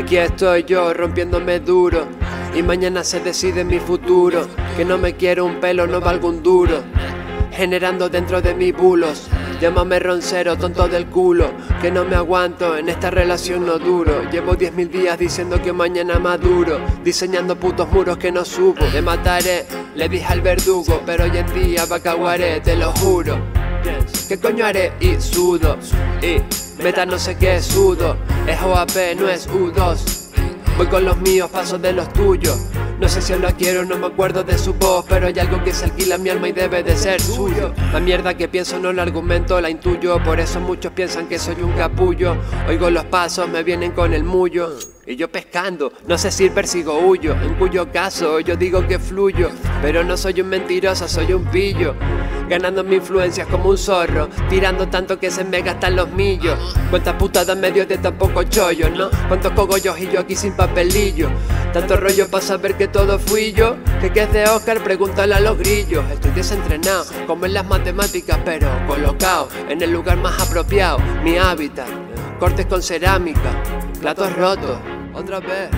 Aquí estoy yo rompiéndome duro y mañana se decide mi futuro. Que no me quiero un pelo, no valgo un duro. Generando dentro de mí bulos. Llámame roncero, tonto del culo. Que no me aguanto, en esta relación no duro. Llevo diez mil días diciendo que mañana maduro. Diseñando putos muros que no subo. Te mataré, le dije al verdugo. Pero hoy en día vacaguaré, te lo juro. ¿Qué coño haré? Y sudo. Y meta no sé qué sudo. Es OAP, no es U2. Voy con los míos, paso de los tuyos. No sé si la quiero, no me acuerdo de su voz, pero hay algo que se alquila mi alma y debe de ser suyo. La mierda que pienso no la argumento, la intuyo, por eso muchos piensan que soy un capullo. Oigo los pasos, me vienen con el mullo. Y yo pescando, no sé si persigo huyo, en cuyo caso yo digo que fluyo, pero no soy un mentiroso, soy un pillo ganando mi influencia como un zorro, tirando tanto que se me gastan los millos. Cuántas putadas medio de tan poco chollo, ¿no? Cuántos cogollos y yo aquí sin papelillo. Tanto rollo para saber que todo fui yo. Que qué es de Oscar, pregúntale a los grillos. Estoy desentrenado, como en las matemáticas, pero colocado en el lugar más apropiado. Mi hábitat, cortes con cerámica, platos rotos, otra vez.